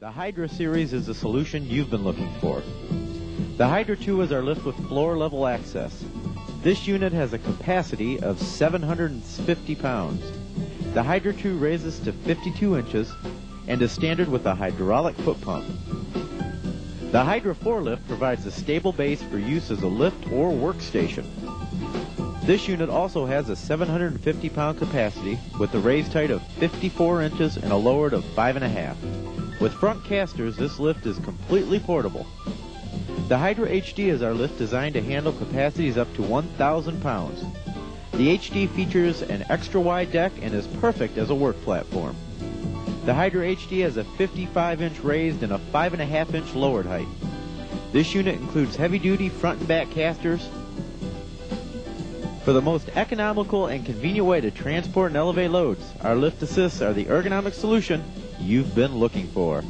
The Hydra series is the solution you've been looking for. The Hydra 2 is our lift with floor level access. This unit has a capacity of 750 pounds. The Hydra 2 raises to 52 inches and is standard with a hydraulic foot pump. The Hydra 4 lift provides a stable base for use as a lift or workstation. This unit also has a 750 pound capacity with a raised height of 54 inches and a lowered of 5.5. With front casters, this lift is completely portable. The Hydra HD is our lift designed to handle capacities up to 1,000 pounds. The HD features an extra wide deck and is perfect as a work platform. The Hydra HD has a 55 inch raised and a 5.5 inch lowered height. This unit includes heavy duty front and back casters. For the most economical and convenient way to transport and elevate loads, our lift assists are the ergonomic solution you've been looking for.